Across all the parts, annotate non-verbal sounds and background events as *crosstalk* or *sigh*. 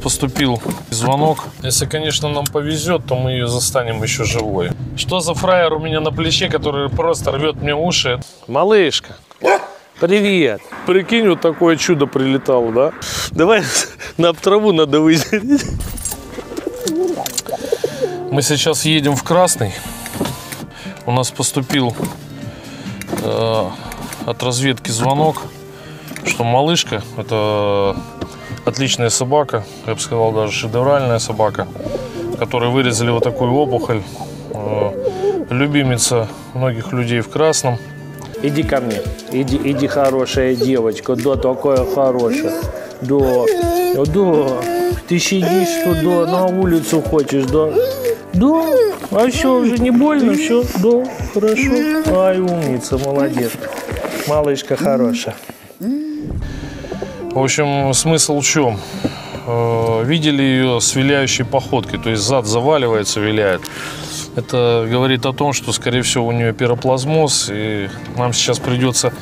поступил звонок. Если, конечно, нам повезет, то мы ее застанем еще живой. Что за фраер у меня на плече, который просто рвет мне уши? Малышка, привет. Прикинь, вот такое чудо прилетало, да? Давай на траву надо выделить. Мы сейчас едем в Красный. У нас поступил э, от разведки звонок, что малышка это отличная собака, я бы сказал даже шедевральная собака, которой вырезали вот такую опухоль. Э, любимица многих людей в красном. Иди ко мне. Иди, иди, хорошая девочка. Да, такая хорошая. Да, да. Ты сидишь туда, на улицу хочешь, да? Да. А все, уже не больно, все? Да, хорошо. Ай, умница, молодец. Малышка хорошая. В общем, смысл в чем? Э, Видели ее с виляющей походкой, то есть зад заваливается, виляет. Это говорит о том, что, скорее всего, у нее пироплазмоз, и нам сейчас придется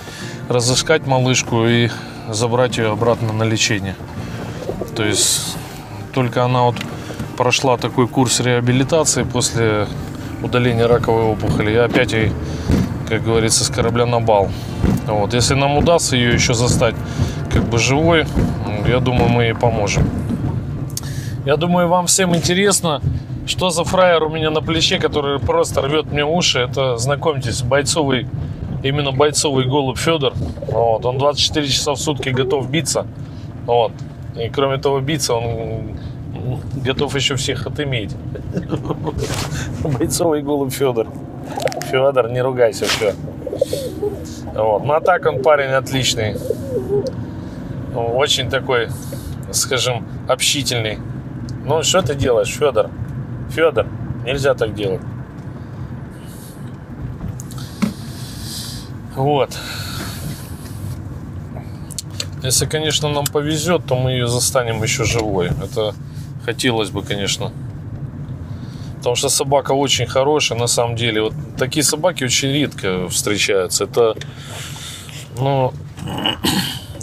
разыскать малышку и забрать ее обратно на лечение. То есть только она вот прошла такой курс реабилитации после удаления раковой опухоли, и опять ей, как говорится, с корабля на бал. Вот. Если нам удастся ее еще застать как бы живой, я думаю, мы ей поможем. Я думаю, вам всем интересно, что за фраер у меня на плече, который просто рвет мне уши. Это, знакомьтесь, бойцовый, именно бойцовый голубь Федор. Вот. Он 24 часа в сутки готов биться. Вот. И кроме того, биться он готов еще всех отыметь. *laughs* Бойцовый голубь Федор. Федор, не ругайся, все. Вот. Ну а так он парень отличный. Очень такой, скажем, общительный. Ну, что ты делаешь, Федор? Федор, нельзя так делать. Вот. Если, конечно, нам повезет, то мы ее застанем еще живой. Это хотелось бы, конечно. Потому что собака очень хорошая, на самом деле. Вот такие собаки очень редко встречаются. Это, ну,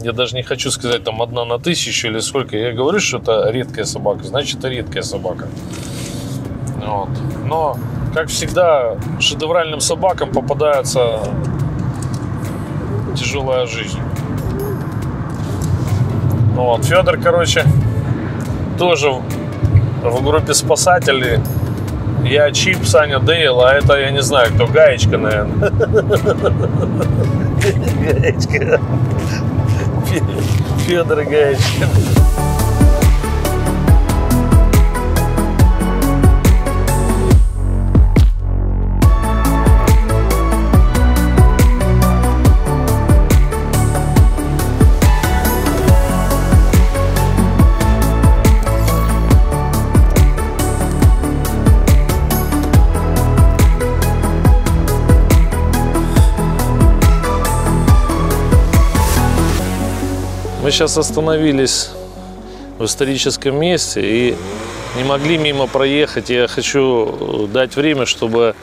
я даже не хочу сказать там одна на тысячу или сколько. Я говорю, что это редкая собака, значит это редкая собака. Вот. Но, как всегда, шедевральным собакам попадается тяжелая жизнь. Вот. Федор, короче, тоже в группе спасателей. Я Чип, Саня Дейл, а это я не знаю, кто, Гаечка, наверное. *laughs* Гаечка. Федор Гаечка. Мы сейчас остановились в историческом месте и не могли мимо проехать. Я хочу дать время, чтобы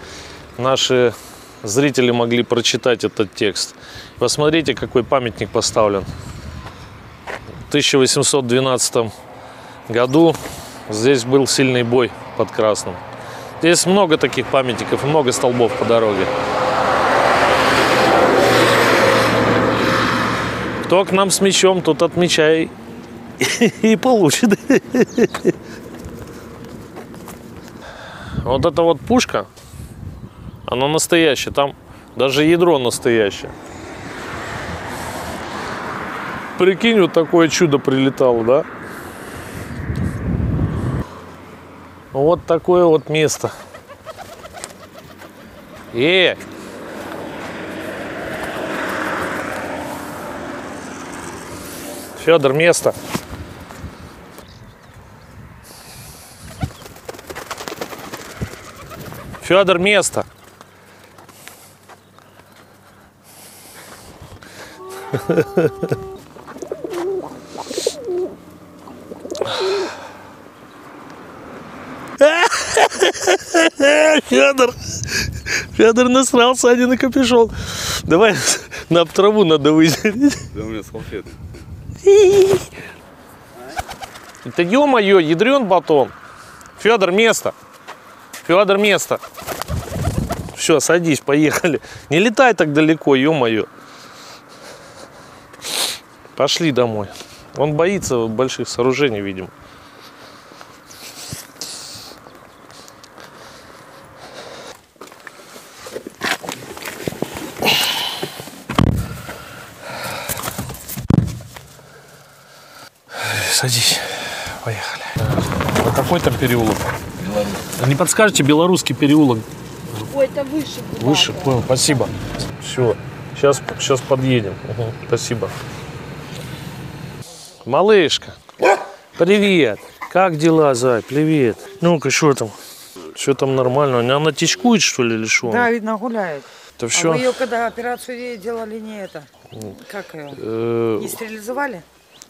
наши зрители могли прочитать этот текст. Посмотрите, какой памятник поставлен. В 1812 году здесь был сильный бой под Красным. Здесь много таких памятников, много столбов по дороге. Кто к нам с мечом, тут отмечай *laughs* и получит. Вот эта вот пушка, она настоящая. Там даже ядро настоящее. Прикинь, вот такое чудо прилетало, да? Вот такое вот место. Э, Федор, место. Федор, место. *laughs* Федор, Федор насрался один на капюшон. Давай *laughs* на траву надо выделить. Да у меня салфетки. Это ё-моё, ядрен батон. Федор, место. Федор, место. Все, садись, поехали. Не летай так далеко, ё-моё. Пошли домой. Он боится больших сооружений, видимо. Садись. Поехали. А какой там переулок? Не подскажете, белорусский переулок Ой, это выше. было. Выше, понял, спасибо. Все, сейчас, сейчас подъедем. Мгм, спасибо. Малышка, привет. Как дела, Зай? Привет. Ну-ка, что там? Все там нормально? Она, она течкует, что ли, или что? Да, видно, гуляет. Это А все? вы ее когда операцию делали, не это? Как ее? Не стерилизовали?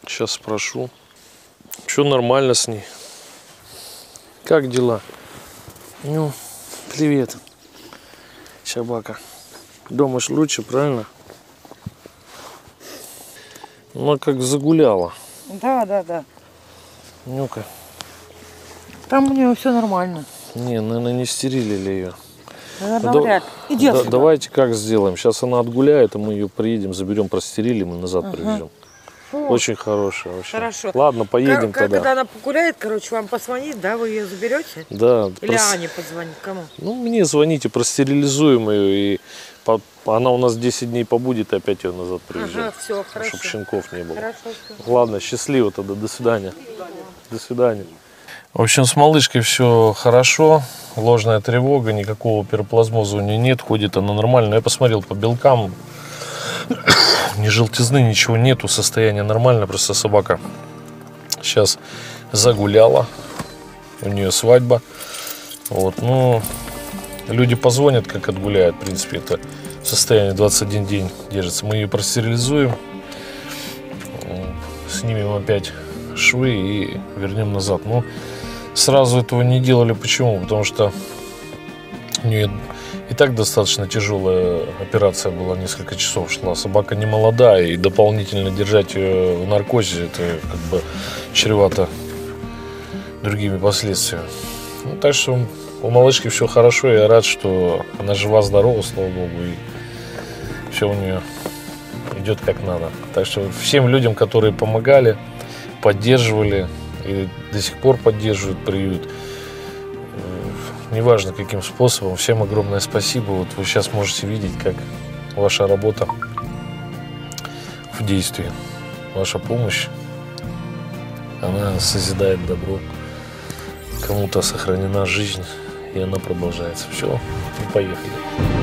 сейчас спрошу. Все нормально с ней? Как дела? Ну, привет. Собака. Дома ж лучше, правильно? Она как загуляла. Да, да, да. Ну-ка. Там у нее все нормально. Не, наверное, не стерилили ее. Наверное, Да- вряд. Иди Да- отсюда. давайте как сделаем. Сейчас она отгуляет, а мы ее приедем, заберем, простерилим и назад привезем. Фу. Очень хорошая вообще. Хорошо. Ладно, поедем Ка- тогда. Когда она погуляет, короче, вам позвонит, да, вы ее заберете? Да, Или прос- Ане позвонит? Кому? Ну, мне звоните, простерилизуем ее, и по- она у нас 10 дней побудет, и опять ее назад привезем. Ага, все, хорошо. Чтобы щенков не было. Хорошо, всё. Ладно, счастливо тогда, до свидания. До свидания. В общем, с малышкой все хорошо, ложная тревога, никакого пироплазмоза у нее нет, ходит она нормально. Я посмотрел по белкам, ни желтизны, ничего нету, состояние нормальное, просто собака сейчас загуляла, у нее свадьба. Вот, ну, люди позвонят, как отгуляют, в принципе, это состояние 21 день держится. Мы ее простерилизуем, снимем опять швы и вернем назад. Но сразу этого не делали. Почему? Потому что у нее и так достаточно тяжелая операция была, несколько часов шла. Собака не молодая, и дополнительно держать ее в наркозе, это как бы чревато другими последствиями. Ну, так что у малышки все хорошо, я рад, что она жива-здорова, слава богу, и все у нее идет как надо. Так что всем людям, которые помогали, поддерживали и до сих пор поддерживают приют, неважно каким способом, всем огромное спасибо. Вот вы сейчас можете видеть, как ваша работа в действии, ваша помощь, она созидает добро. Кому-то сохранена жизнь, и она продолжается. Все, поехали.